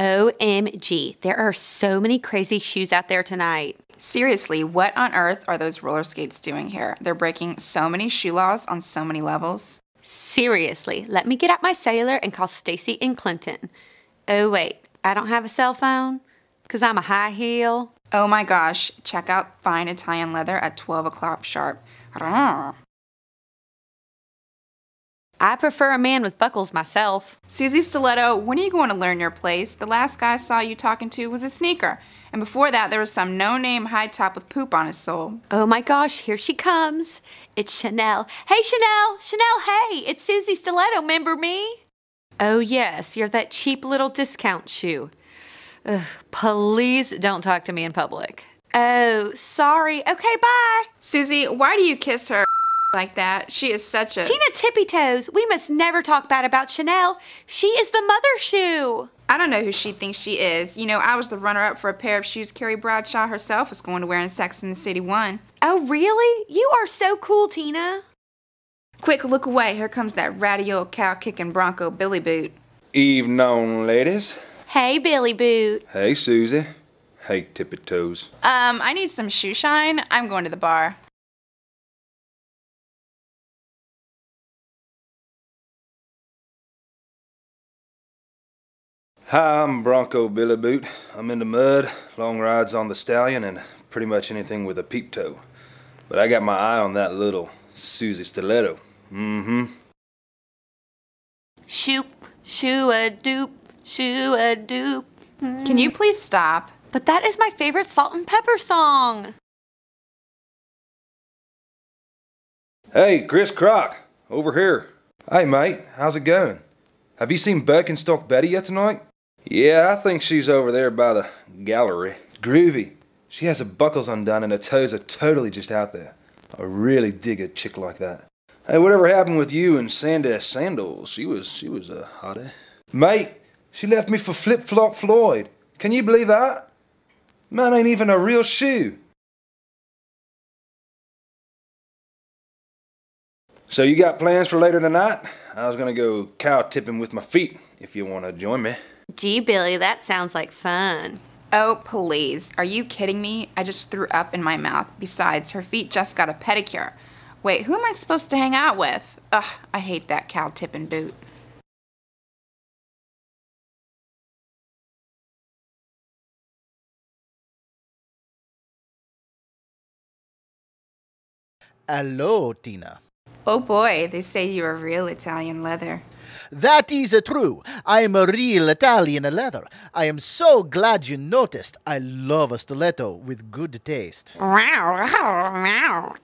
OMG, there are so many crazy shoes out there tonight. Seriously, what on earth are those roller skates doing here? They're breaking so many shoe laws on so many levels. Seriously, let me get out my sailor and call Stacy and Clinton. Oh, wait, I don't have a cell phone? Because I'm a high heel? Oh my gosh, check out fine Italian leather at 12 o'clock sharp. I prefer a man with buckles myself. Suzy Stiletto, when are you going to learn your place? The last guy I saw you talking to was a sneaker. And before that, there was some no name high top with poop on his sole. Oh my gosh, here she comes. It's Chanel. Hey, Chanel! Chanel, hey! It's Suzy Stiletto, remember me? Oh, yes, you're that cheap little discount shoe. Ugh, please don't talk to me in public. Oh, sorry. Okay, bye. Suzy, why do you kiss her like that? She is such a. Tina Tippy Toes, we must never talk bad about Chanel. She is the mother shoe. I don't know who she thinks she is. You know, I was the runner up for a pair of shoes Carrie Bradshaw herself was going to wear in Sex and the City 1. Oh, really? You are so cool, Tina. Quick, look away. Here comes that ratty old cow kicking Bronco Billy Boot. Evening, ladies. Hey, Billy Boot. Hey, Suzy. Hey, Tippy Toes. Um, I need some shoe shine. I'm going to the bar. Hi, I'm Bronco Billy Boot. I'm into mud, long rides on the stallion, and pretty much anything with a peep toe. But I got my eye on that little Suzy Stiletto. Mm-hmm. Shoop, shoo a doop, shoo a doop. Can you please stop? But that is my favorite Salt-N-Pepa song. Hey, Chris Crock, over here. Hey, mate, how's it going? Have you seen Birkenstock Betty yet tonight? Yeah, I think she's over there by the gallery. Groovy. She has her buckles undone and her toes are totally just out there. I really dig a chick like that. Hey, whatever happened with you and Sandy Sandals? She was, she was a hottie. Mate, she left me for Flip Flop Floyd. Can you believe that? Man ain't even a real shoe. So you got plans for later tonight? I was gonna go cow tipping with my feet if you wanna join me. Gee, Billy, that sounds like fun. Oh, please. Are you kidding me? I just threw up in my mouth. Besides, her feet just got a pedicure. Wait, who am I supposed to hang out with? Ugh, I hate that cow tipping boot. Hello, Tina. Oh boy, they say you're real Italian leather. That is true. I am a real Italian leather. I am so glad you noticed. I love a stiletto with good taste. Wow, oh, wow, wow.